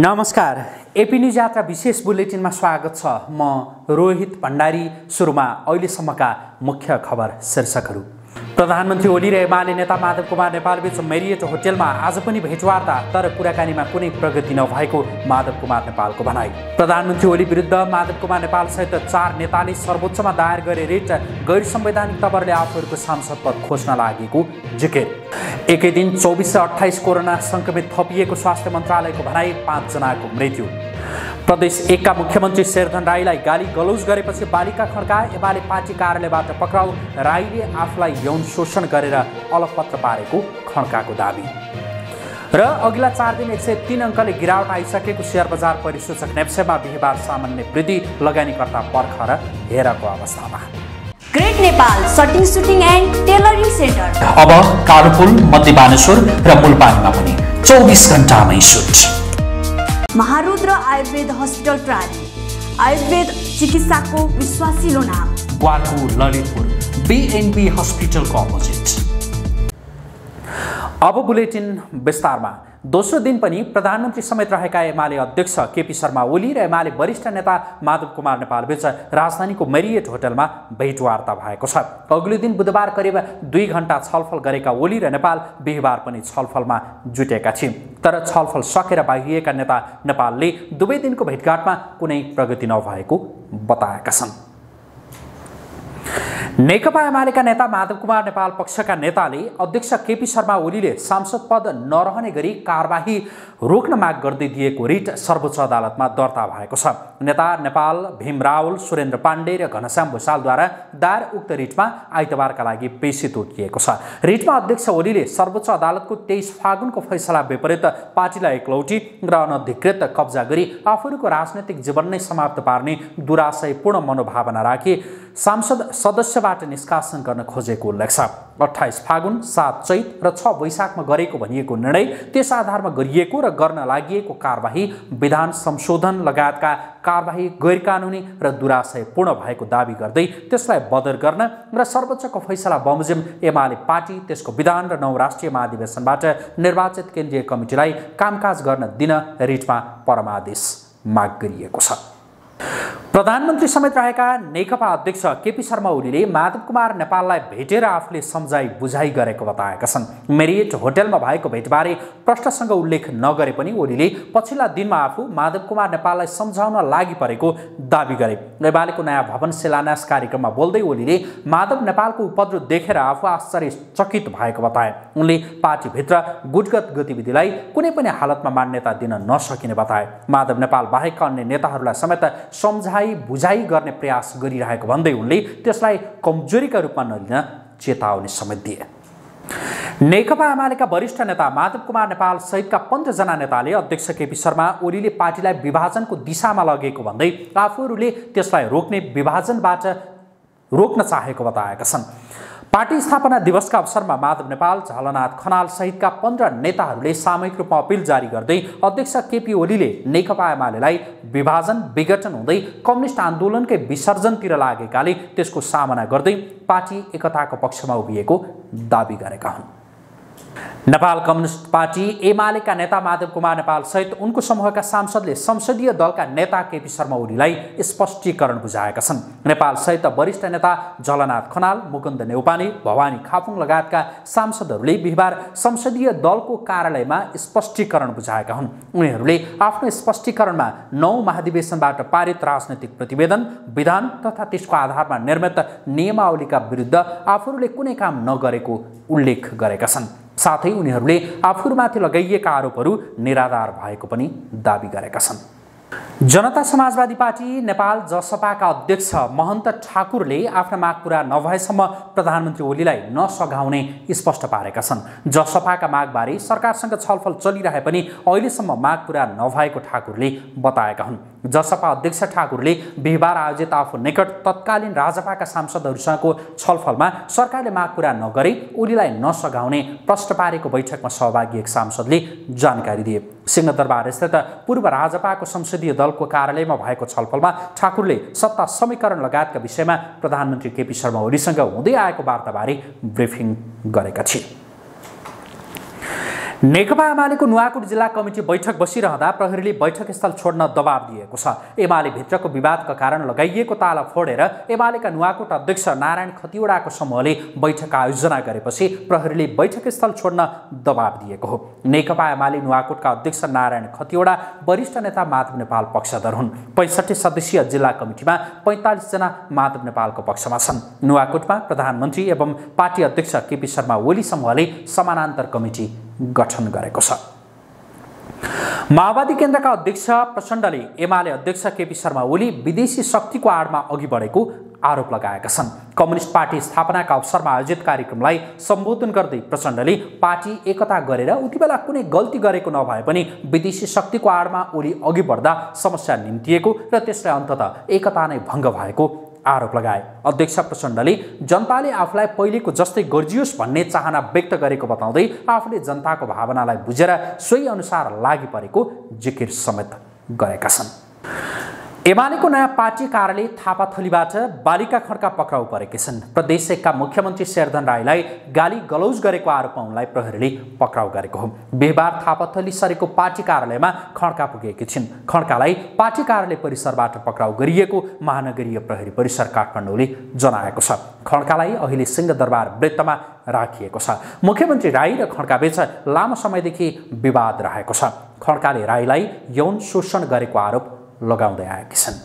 नमस्कार AP news यात्रा विशेष बुलेटिनमा स्वागत छ म रोहित भण्डारी सुरुमा अहिलेसम्मका मुख्य खबर शीर्षकहरू। प्रधानमन्त्री ओली र एमाले नेता माधव कुमार नेपालबीच मेरिएट होटेलमा आज पनि भेटवार्ता तर कुराकानीमा कुनै प्रगति नभएको माधव कुमार नेपालको भनाइ प्रधानमन्त्री ओली विरुद्ध माधव कुमार नेपाल सहित चार नेताले सर्वोच्चमा दायर गरे रिट गैर संवैधानिक तवरले आफूहरूको सांसद पद खोज्न लागेको जिकिर। एकै दिन चौबिस र अठाइस कोरोना सङ्क्रमित थपिएको स्वास्थ्य मन्त्रालयको भनाइ पाँचजनाको मृत्यु। प्रदेश एकका मुख्यमन्त्री शेरधन राईलाई गाली गलौज गरेपछि बालिका खड्का एमाले पार्टी कार्यालयबाट पक्राउ। राईले आफूलाई यौन शोषण गरेर अलपत्र पारेको खड्काको दावी। र अघिल्ला चार दिन एक सय तिन अङ्कले गिरावट आइसकेको सेयर बजार परिसूचक नेप्सेमा बिहिबार सामान्य वृद्धि लगानीकर्ता पर्ख र हेरको अवस्थामा। Great Nepal shirting suiting and tailoring centre. अब कालोपुल मध्य बानेश्वर र मुलपानीमा पनि चौबिस घन्टामै सुट महारुद्र आयुर्वेद हस्पिटल प्राली आयुर्वेद चिकित्साको विश्वासिलो नाम। ग्वालको ललितपुर बिएनबी हस्पिटलको अपोजिट अब बुलेटिन विस्तारमा। दोस्रो दिन पनि प्रधानमन्त्री समेत रहेका एमाले अध्यक्ष केपी शर्मा ओली र एमाले वरिष्ठ नेता माधव कुमार नेपालबीच राजधानीको मेरिएट होटलमा भेटवार्ता भएको छ। अघिल्लो दिन बुधबार करिब दुई घन्टा छलफल गरेका ओली र नेपाल बिहिबार पनि छलफलमा जुटेका थिए तर छलफल सकेर बाहिरिएका नेता नेपालले दुवै दिनको भेटघाटमा कुनै प्रगति नभएको बताएका छन्। नेकपा एमालेका नेता माधव कुमार नेपाल पक्षका नेताले अध्यक्ष केपी शर्मा ओलीले सांसद पद नरहने गरी कारवाही रोक्न माग गर्दै दिएको रिट सर्वोच्च अदालतमा दर्ता भएको छ। नेता नेपाल भीम रावल सुरेन्द्र पाण्डे र घनश्याम भूषालद्वारा दायर उक्त रिटमा आइतबारका लागि पेशी तोकिएको छ। रिटमा अध्यक्ष ओलीले सर्वोच्च अदालतको तेइस फागुनको फैसला विपरीत पार्टीलाई एकलौटी र अनधिकृत कब्जा गरी आफूहरूको राजनैतिक जीवन नै समाप्त पार्ने दुराशयपूर्ण मनोभावना राखी सांसद सदस्यबाट निष्कासन गर्न खोजेको उल्लेख छ अठाइस फागुन सात चैत र छ वैशाखमा गरेको भनिएको निर्णय त्यस आधारमा गरिएको र गर्न लागि कारवाही विधान संशोधन लगायतका कारवाही गैर कानुनी र दुराशयपूर्ण भएको दावी गर्दै त्यसलाई बदर गर्न र सर्वोच्चको फैसला बमोजिम एमाले पार्टी त्यसको विधान र नौ राष्ट्रिय महाधिवेशनबाट निर्वाचित केन्द्रीय कमिटीलाई कामकाज गर्न दिन रिटमा परमादेश माग गरिएको छ। प्रधानमन्त्री समेत रहेका नेकपा अध्यक्ष केपी शर्मा ओलीले माधव कुमार नेपाललाई भेटेर आफूले सम्झाइ बुझाइ गरेको बताएका छन्। मेरिएट होटेलमा भएको भेटबारे प्रश्नसँग उल्लेख नगरे पनि ओलीले पछिल्ला दिनमा आफू माधव कुमार नेपाललाई सम्झाउन लागि परेको दावी गरे। एमालेको नयाँ भवन शिलान्यास कार्यक्रममा बोल्दै ओलीले माधव नेपालको उपद्रो देखेर आफू आश्चर्यचकित भएको बताए। उनले पार्टीभित्र गुटगत गतिविधिलाई कुनै पनि हालतमा मान्यता दिन नसकिने बताए। माधव नेपाल बाहेकका अन्य नेताहरूलाई समेत सम्झाइ बुझाइ गर्ने प्रयास गरिरहेको भन्दै उनले त्यसलाई कमजोरीका रूपमा नलिन चेतावनी समेत दिए। नेकपा एमालेका वरिष्ठ नेता माधव कुमार नेपाल सहितका पन्ध्रजना नेताले अध्यक्ष केपी शर्मा ओलीले पार्टीलाई विभाजनको दिशामा लगेको भन्दै आफूहरूले त्यसलाई रोक्ने विभाजनबाट रोक्न चाहेको बताएका छन्। पार्टी स्थापना दिवसका अवसरमा माधव नेपाल झलनाथ खनाल सहितका पन्ध्र नेताहरूले सामूहिक रूपमा अपिल जारी गर्दै अध्यक्ष केपी ओलीले नेकपा एमालेलाई विभाजन विघटन हुँदै कम्युनिस्ट आन्दोलनकै विसर्जनतिर लागेकाले त्यसको सामना गर्दै पार्टी एकताको पक्षमा उभिएको दावी गरेका हुन्। नेपाल कम्युनिस्ट पार्टी एमालेका नेता माधव कुमार नेपाल सहित उनको समूहका सांसदले संसदीय दलका नेता केपी शर्मा ओलीलाई स्पष्टीकरण बुझाएका छन्। नेपाल सहित वरिष्ठ नेता जलनाथ खनाल मुकुन्द नेउपाने भवानी खापुङ लगायतका सांसदहरूले बिहिबार संसदीय दलको कार्यालयमा स्पष्टीकरण बुझाएका हुन्। उनीहरूले आफ्नो स्पष्टीकरणमा नौ महाधिवेशनबाट पारित राजनैतिक प्रतिवेदन विधान तथा त्यसको आधारमा निर्मित नियमावलीका विरुद्ध आफूहरूले कुनै काम नगरेको उल्लेख गरेका छन्। साथै उनीहरूले आफूमाथि लगाइएका आरोपहरू निराधार भएको पनि दावी गरेका छन्। जनता समाजवादी पार्टी नेपाल जसपाका अध्यक्ष महन्त ठाकुरले आफ्ना माग पुरा नभएसम्म प्रधानमन्त्री ओलीलाई नसघाउने स्पष्ट पारेका छन्। जसपाका मागबारे सरकारसँग छलफल चलिरहे पनि अहिलेसम्म माग पुरा नभएको ठाकुरले बताएका हुन्। जसपा अध्यक्ष ठाकुरले बिहिबार आयोजित आफू निकट तत्कालीन राजपाका सांसदहरूसँगको छलफलमा सरकारले माग पुरा नगरे ओलीलाई नसघाउने प्रश्न पारेको बैठकमा सहभागी एक सांसदले जानकारी दिए। सिंहदरबार स्थित पूर्व राजपाको संसदीय दलको कार्यालयमा भएको छलफलमा ठाकुरले सत्ता समीकरण लगायतका विषयमा प्रधानमन्त्री केपी शर्मा ओलीसँग हुँदै आएको वार्ताबारे ब्रिफिङ गरेका थिए। नेकपा एमालेको नुवाकोट जिल्ला कमिटी बैठक बसिरहँदा प्रहरीले बैठक स्थल छोड्न दबाब दिएको छ। एमाले भित्रको विवादका कारण लगाइएको ताला फोडेर एमालेका नुवाकोट अध्यक्ष नारायण खतिवडाको समूहले बैठक आयोजना गरेपछि प्रहरीले बैठक स्थल छोड्न दबाब दिएको हो। नेकपा एमाले नुवाकोटका अध्यक्ष नारायण खतिवडा वरिष्ठ नेता माधव नेपाल पक्षधर हुन्। पैँसठी सदस्यीय जिल्ला कमिटीमा पैँतालिसजना माधव नेपालको पक्षमा छन्। नुवाकोटमा प्रधानमन्त्री एवं पार्टी अध्यक्ष केपी शर्मा ओली समूहले समानान्तर कमिटी गठन गरेको छ। माओवादी केन्द्रका अध्यक्ष प्रचण्डले एमाले अध्यक्ष केपी शर्मा ओली विदेशी शक्तिको आडमा अघि बढेको आरोप लगाएका छन्। कम्युनिस्ट पार्टी स्थापनाका अवसरमा आयोजित कार्यक्रमलाई सम्बोधन गर्दै प्रचण्डले पार्टी एकता गरेर उति बेला कुनै गल्ती गरेको नभए पनि विदेशी शक्तिको आडमा ओली अघि बढ्दा समस्या निम्तिएको र त्यसले अन्तत एकता नै भङ्ग भएको आरोप लगाए। अध्यक्ष प्रचण्डले जनताले आफूलाई पहिलेको जस्तै गर्जियोस् भन्ने चाहना व्यक्त गरेको बताउँदै आफूले जनताको भावनालाई बुझेर सोही अनुसार लागि परेको जिकिर समेत गरेका छन्। एमालेको नयाँ पार्टी कार्यालय थापाथलीबाट बालिका खड्का पक्राउ परेकी छन्। प्रदेश एकका मुख्यमन्त्री शेरधन राईलाई गाली गलौज गरेको आरोपमा उनलाई प्रहरीले पक्राउ गरेको हो। बिहिबार थापाथली सरेको पार्टी कार्यालयमा खड्का पुगेकी छिन्। खड्कालाई पार्टी कार्यालय परिसरबाट पक्राउ गरिएको महानगरीय प्रहरी परिसर काठमाडौँले जनाएको छ। खड्कालाई अहिले सिंहदरबार वृत्तमा राखिएको छ। मुख्यमन्त्री राई र खड्काबीच लामो समयदेखि विवाद रहेको छ। खड्काले राईलाई यौन शोषण गरेको आरोप लगाउँदै आएकी छन्।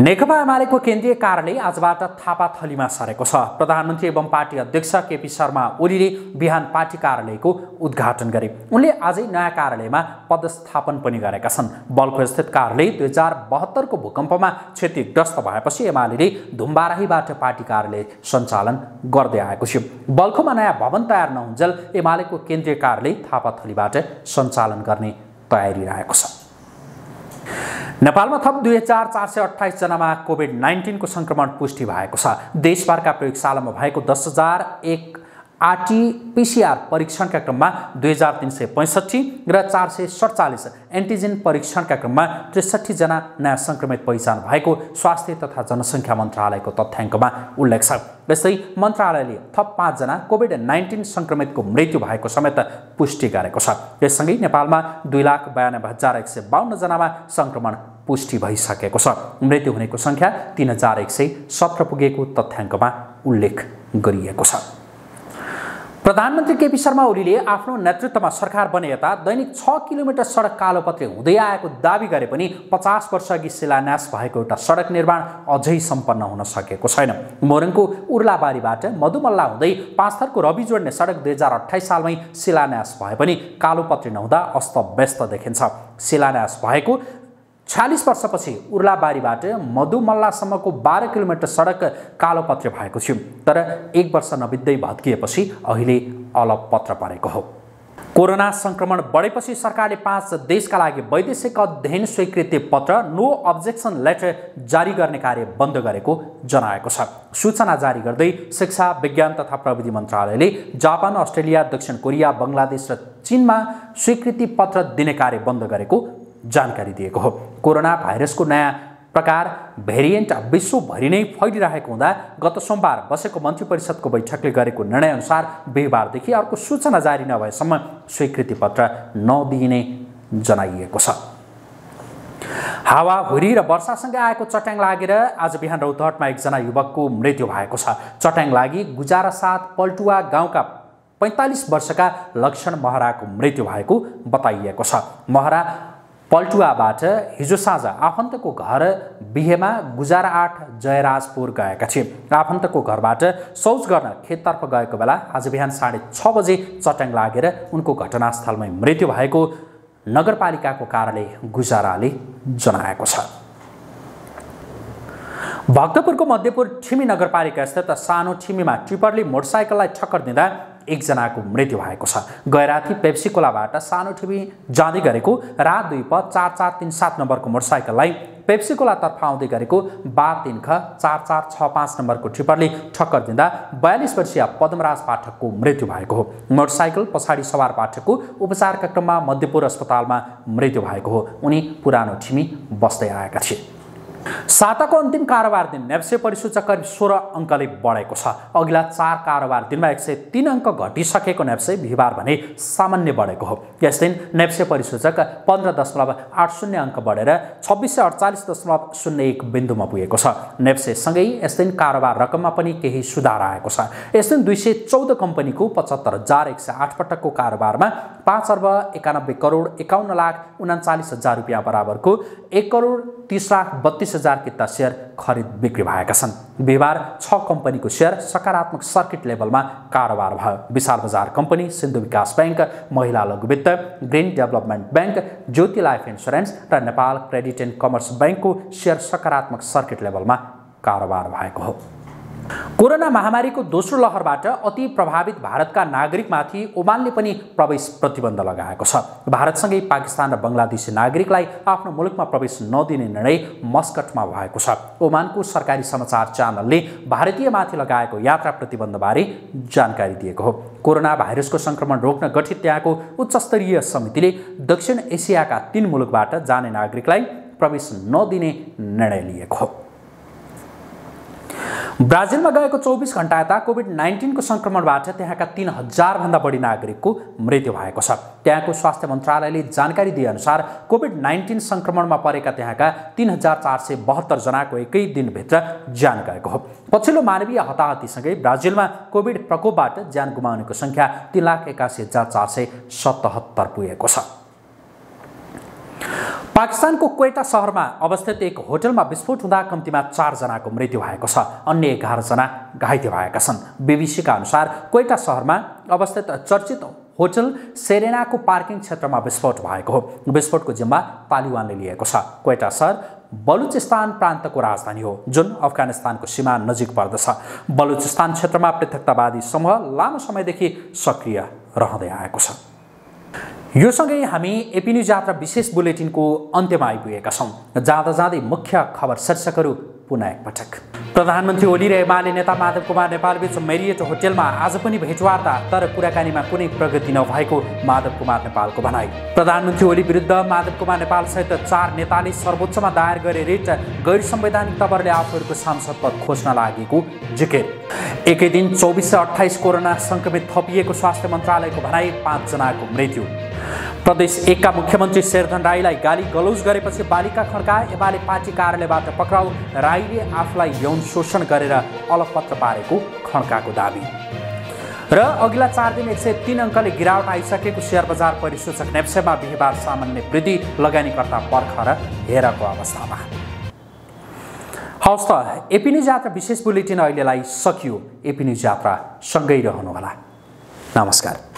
नेकपा एमालेको केन्द्रीय कार्यालय आजबाट थापाथलीमा सरेको छ। प्रधानमन्त्री एवं पार्टी अध्यक्ष केपी शर्मा ओलीले बिहान पार्टी कार्यालयको उद्घाटन गरे। उनले आजै नयाँ कार्यालयमा पदस्थापन पनि गरेका छन्। बल्खो स्थित कार्यालय दुई हजार बहत्तरको भूकम्पमा क्षतिग्रस्त भएपछि एमाले धुम्बाराहीबाट पार्टी कार्यालय सञ्चालन गर्दै आएको थियो। बल्खोमा नयाँ भवन तयार नहुन्जेल एमालेको केन्द्रीय कार्यालय थापाथलीबाट सञ्चालन गर्ने तयारी रहेको छ। नेपालमा थप दुई हजार चार सय अठाइसजनामा कोभिड नाइन्टिनको सङ्क्रमण पुष्टि भएको छ। देशभरका प्रयोगशालामा भएको दस हजार एक आरटिपिसिआर परीक्षणका क्रममा दुई हजार तिन सय पैँसठी र चार सय सडचालिस एन्टिजेन परीक्षणका क्रममा त्रिसठीजना नयाँ सङ्क्रमित पहिचान भएको स्वास्थ्य तथा जनसङ्ख्या मन्त्रालयको तथ्याङ्कमा उल्लेख छ। यस्तै मन्त्रालयले थप पाँचजना कोभिड नाइन्टिन सङ्क्रमितको मृत्यु भएको समेत पुष्टि गरेको छ। यससँगै नेपालमा दुई लाख बयानब्बे हजार एक सय बाहन्नजनामा सङ्क्रमण पुष्टि भइसकेको छ। मृत्यु हुनेको सङ्ख्या तिन हजार एक सय सत्र पुगेको तथ्याङ्कमा उल्लेख गरिएको छ। प्रधानमन्त्री केपी शर्मा ओलीले आफ्नो नेतृत्वमा सरकार बने यता दैनिक छ किलोमिटर सडक कालोपत्रे हुँदै आएको दावी गरे पनि पचास वर्षअघि शिलान्यास भएको एउटा सडक निर्माण अझै सम्पन्न हुन सकेको छैन। मोरङको उर्लाबारीबाट मधुमल्ला हुँदै पाँचथरको रवि जोड्ने सडक दुई हजार अठाइस सालमै शिलान्यास भए पनि कालोपत्री नहुँदा अस्तव्यस्त देखिन्छ। शिलान्यास भएको छ्यालिस वर्षपछि उर्लाबारीबाट मधुमल्लासम्मको बाह्र किलोमिटर सडक कालोपत्र भएको थियो। तर एक वर्ष नबित्दै भत्किएपछि अहिले अलपत्र परेको हो। कोरोना सङ्क्रमण बढेपछि सरकारले पाँच देशका लागि वैदेशिक अध्ययन स्वीकृति पत्र नो अब्जेक्सन लेटर जारी गर्ने कार्य बन्द गरेको जनाएको छ। सूचना जारी गर्दै शिक्षा विज्ञान तथा प्रविधि मन्त्रालयले जापान अस्ट्रेलिया दक्षिण कोरिया बङ्गलादेश र चिनमा स्वीकृति पत्र दिने कार्य बन्द गरेको जानकारी दिएको हो। कोरोना भाइरसको नयाँ प्रकार भेरिएन्ट विश्वभरि नै फैलिरहेको हुँदा गत सोमबार बसेको मन्त्री परिषदको बैठकले गरेको निर्णयअनुसार बिहिबारदेखि अर्को सूचना जारी नभएसम्म स्वीकृति पत्र नदिइने जनाइएको छ। हावाहुरी र वर्षासँगै आएको चट्याङ लागेर आज बिहान रौतहटमा एकजना युवकको मृत्यु भएको छ। चट्याङ लागि गुजारा साथ पल्टुवा गाउँका पैँतालिस वर्षका लक्षण महराको मृत्यु भएको बताइएको छ। महरा पल्टुवाबाट हिजो साँझ आफन्तको घर बिहेमा गुजारा आठ जयराजपुर गएका थिए। आफन्तको घरबाट शौच गर्न खेततर्फ गएको बेला आज बिहान साढे छ बजे चट्याङ लागेर उनको घटनास्थलमै मृत्यु भएको नगरपालिकाको कार्यालय गुजाराले जनाएको छ। भक्तपुरको मध्यपुर ठिमी नगरपालिका स्थित सानो ठिमीमा ट्रिपरले मोटरसाइकललाई ठक्कर दिँदा एकजनाको मृत्यु भएको छ। गैराती पेप्सी खोलाबाट सानो ठिमी जाँदै गरेको रात दुई प चार चार तिन सात नम्बरको मोटरसाइकललाई पेप्सी खोलातर्फ आउँदै गरेको बा तिन ख चार चार छ पाँच नम्बरको ट्रिपरले ठक्कर दिँदा बयालिस वर्षीय पद्मराज पाठकको मृत्यु भएको हो। मोटरसाइकल पछाडि सवार पाठकको उपचारका क्रममा मध्यपुर अस्पतालमा मृत्यु भएको हो। उनी पुरानो ठिमी बस्दै आएका थिए। साताको अन्तिम कारोबार दिन नेप्से परिसूचक करिब सोह्र अङ्कले बढेको छ। अघिल्ला चार कारोबार दिनमा एक सय तिन अङ्क घटिसकेको नेप्से बिहिबार भने सामान्य बढेको हो। यस दिन नेप्से परिसूचक पन्ध्र दशमलव आठ शून्य अङ्क बढेर छब्बिस सय अडचालिस दशमलव शून्य एक बिन्दुमा पुगेको छ। नेप्सेसँगै यस दिन कारोबार रकममा पनि केही सुधार आएको छ। यस दिन दुई सय चौध कम्पनीको पचहत्तर हजार एक सय आठ पटकको कारोबारमा पाँच अर्ब एकानब्बे करोड एकाउन्न लाख उन्चालिस हजार रुपियाँ बराबरको एक करोड तिस लाख बत्तिस हजार किता सेयर खरिद बिक्री भएका छन्। बिहिबार छ कम्पनीको सेयर सकारात्मक सर्किट लेभलमा कारोबार भयो। विशाल बजार company Sindhu Bikas bank Mahila Laghubitta green development bank Jyoti life insurance र नेपाल क्रेडिट एन्ड कमर्स ब्याङ्कको सेयर सकारात्मक सर्किट लेभलमा कारोबार भएको हो। कोरोना महामारीको दोस्रो लहरबाट अति प्रभावित भारतका नागरिकमाथि ओमानले पनि प्रवेश प्रतिबन्ध लगाएको छ। भारतसँगै पाकिस्तान र बङ्गलादेशी नागरिकलाई आफ्नो मुलुकमा प्रवेश नदिने निर्णय मस्कटमा भएको छ। ओमानको सरकारी समाचार च्यानलले भारतीयमाथि लगाएको यात्रा प्रतिबन्धबारे जानकारी दिएको हो। कोरोना भाइरसको सङ्क्रमण रोक्न गठित त्यहाँको उच्चस्तरीय समितिले दक्षिण एसियाका तीन मुलुकबाट जाने नागरिकलाई प्रवेश नदिने निर्णय लिएको हो। ब्राजिलमा गएको चौबिस घन्टा यता कोभिड नाइन्टिनको सङ्क्रमणबाट त्यहाँका तिन हजारभन्दा बढी नागरिकको मृत्यु भएको छ। त्यहाँको स्वास्थ्य मन्त्रालयले जानकारी दिएअनुसार कोभिड नाइन्टिन सङ्क्रमणमा परेका त्यहाँका तिन हजार चार सय बहत्तरजनाको एकै दिनभित्र ज्यान गएको हो। पछिल्लो मानवीय हताहतीसँगै ब्राजिलमा कोभिड प्रकोपबाट ज्यान गुमाउनेको सङ्ख्या तिन लाख एकासी हजार चार सय सतहत्तर पुगेको छ। पाकिस्तानको क्वेटा सहरमा अवस्थित एक होटलमा विस्फोट हुँदा कम्तीमा चारजनाको मृत्यु भएको छ। अन्य एघारजना घाइते भएका छन्। बिबिसीका अनुसार क्वेटा सहरमा अवस्थित चर्चित होटल सेरेनाको पार्किङ क्षेत्रमा विस्फोट भएको हो। विस्फोटको जिम्मा तालिबानले लिएको छ। क्वेटा सहर बलुचिस्तान प्रान्तको राजधानी हो जुन अफगानिस्तानको सीमा नजिक पर्दछ। बलुचिस्तान क्षेत्रमा पृथकतावादी समूह लामो समयदेखि सक्रिय रहँदै आएको छ। यो सँगै हामी एपी यात्रा विशेष बुलेटिनको अन्त्यमा आइपुगेका छौँ जाँदा जाँदै मुख्य खबर शीर्षकहरू पुनः एकपटक प्रधानमन्त्री ओली र एमाले नेता माधव कुमार नेपालबीच मेरिएट होटेलमा आज पनि भेटवार्ता तर कुराकानीमा कुनै प्रगति नभएको माधव कुमार नेपालको भनाइ। प्रधानमन्त्री ओली विरुद्ध माधव कुमार नेपालसहित चार नेताले सर्वोच्चमा दायर गरे रिट गैर संवैधानिक तवरले आफूहरूको सांसद पद खोज्न लागेको जिकिर। एकै दिन चौबिस सय अठाइस कोरोना सङ्क्रमित थपिएको स्वास्थ्य मन्त्रालयको भनाइ पाँचजनाको मृत्यु। प्रदेश एकका मुख्यमन्त्री शेरधन राईलाई गाली गलौज गरेपछि बालिका खड्का एमाले पार्टी कार्यालयबाट पक्राउ। राईले आफूलाई यौन शोषण गरेर अलपत्र पारेको खड्काको दावी। र अघिल्ला चार दिन एक सय तिन अङ्कले गिरावट आइसकेको सेयर बजार परिसूचक नेप्सेमा बिहिबार सामान्य वृद्धि लगानीकर्ता पर्ख र हेरको अवस्थामा। हवस् त एपी न्युज यात्रा विशेष बुलेटिन अहिलेलाई सकियो। एपी न्युज यात्रा सँगै रहनुहोला। नमस्कार।